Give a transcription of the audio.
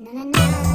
na na na.